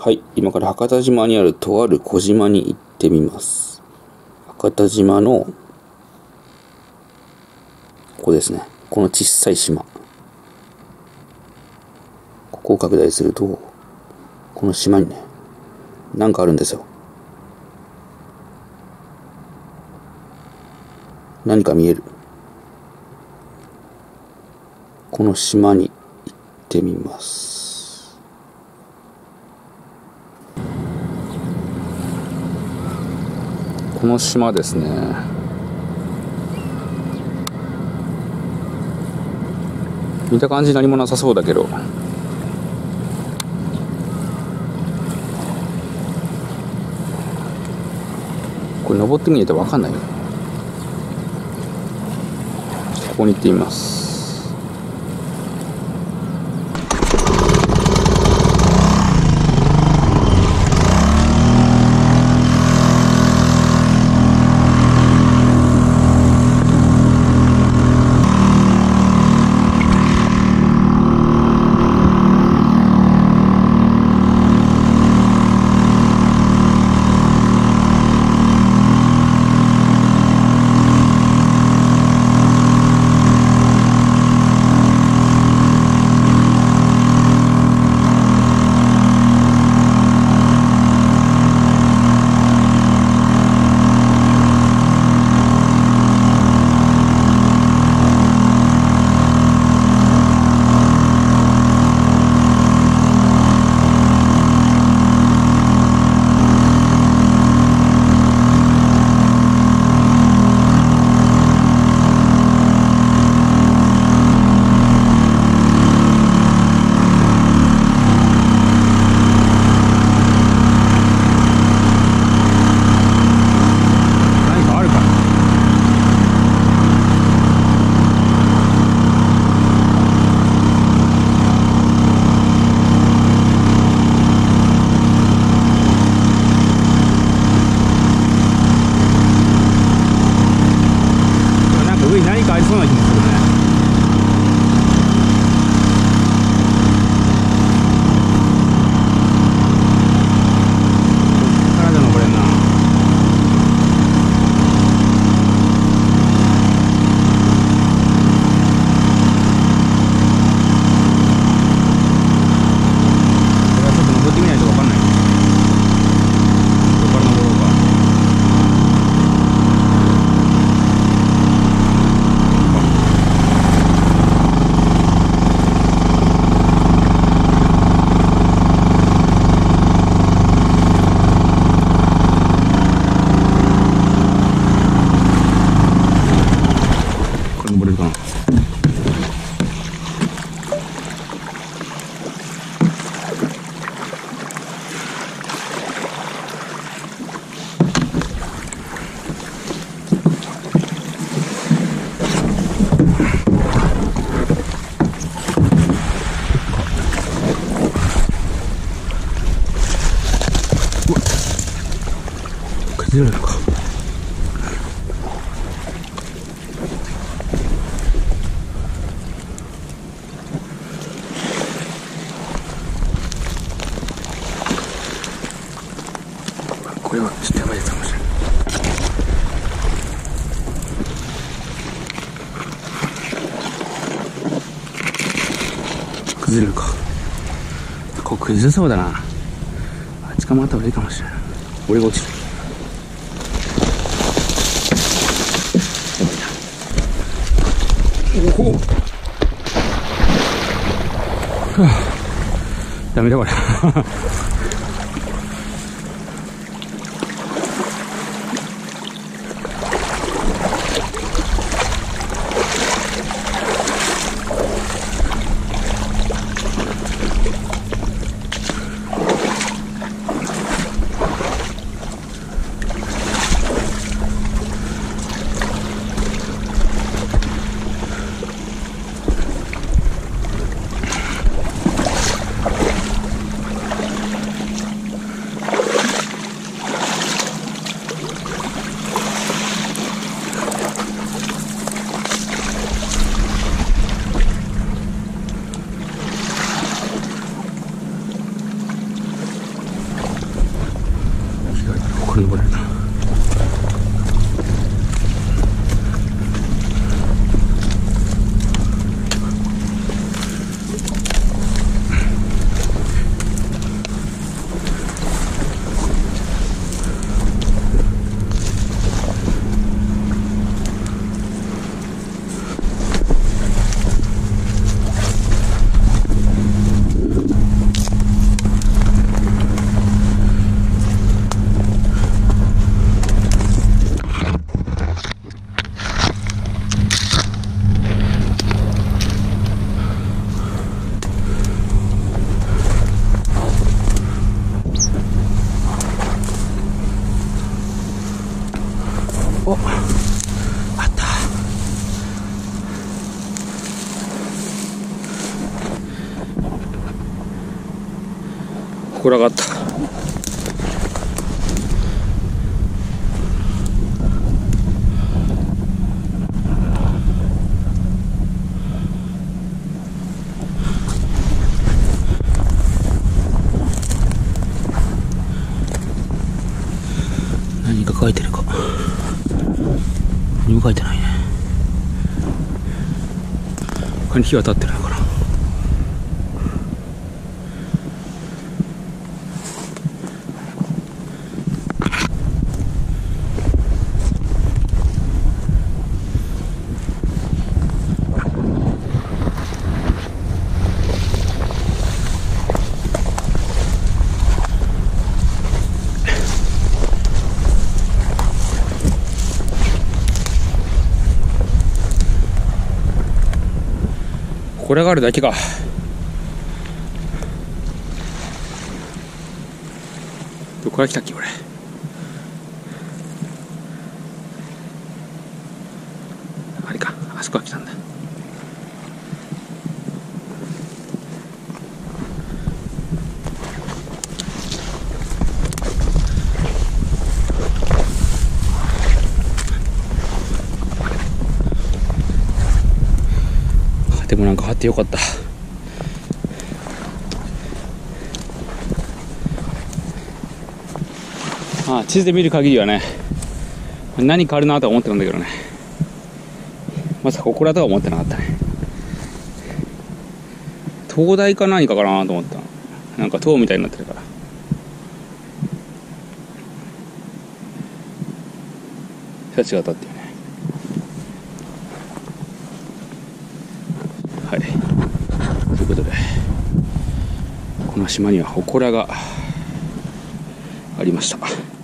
はい、今から博多島にあるとある小島に行ってみます。博多島の、ここですね。この小さい島。ここを拡大すると、この島にね、なんかあるんですよ。何か見える。この島に行ってみます。この島ですね。見た感じ何もなさそうだけど。これ登ってみないと分かんないよ。ここに行ってみます。崩れるのか。これはちょっとやばいかもしれない崩れるか。ここ崩れそうだな。あっちかまった方がいいかもしれない俺が落ちる。おおダメだこれれ。おあった。ほこらがあった何か何も書いてないね。他に火は立ってるのかなこれがあるだけか。どこから来たっけこれ。あれか。あそこから来たんだ。でもなんか貼ってよかった。あ地図で見る限りはね何かあるなとは思ってたんだけどね。まさかここだとは思ってなかったね。灯台か何かかなと思ったなんか塔みたいになってるから。違ったっていうねはいということでこの島には祠がありました。